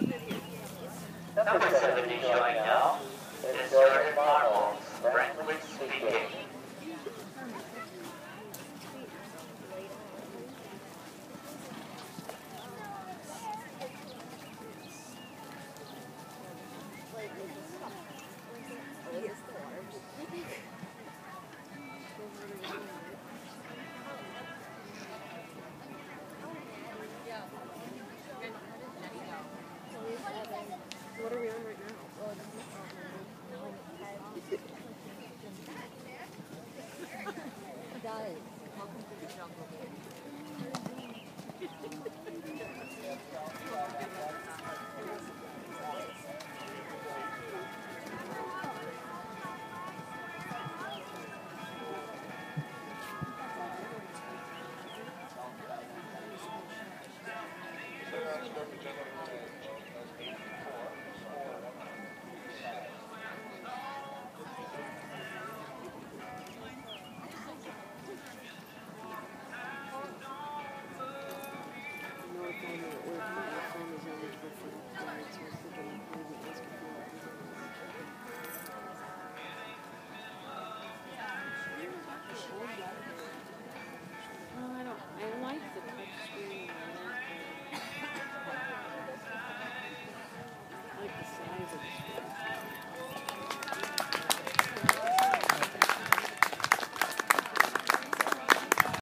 Number seventy me showing now. Thank you.